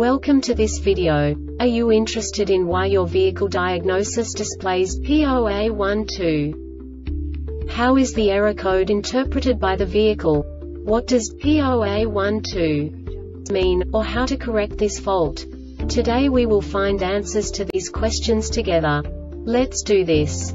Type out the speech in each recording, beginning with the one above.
Welcome to this video. Are you interested in why your vehicle diagnosis displays P0A12? How is the error code interpreted by the vehicle? What does P0A12 mean, or how to correct this fault? Today we will find answers to these questions together. Let's do this.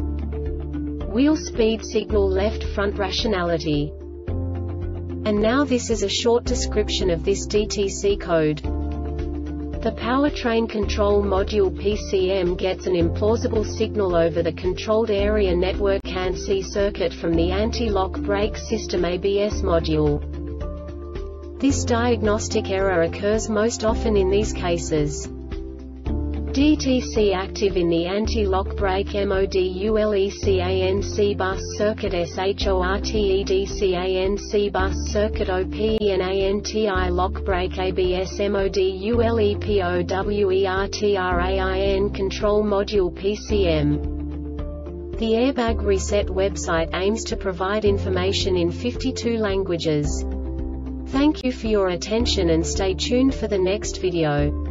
wheel speed signal left front rationality. And now this is a short description of this DTC code. The powertrain control module PCM gets an implausible signal over the controlled area network CAN-C circuit from the anti-lock brake system ABS module. This diagnostic error occurs most often in these cases. DTC active in the anti-lock brake MODULECANC bus circuit SHORTEDCANC bus circuit OPENANTI lock brake ABS MODULEPOWERTRAIN control module PCM. The Airbag Reset website aims to provide information in 52 languages. Thank you for your attention and stay tuned for the next video.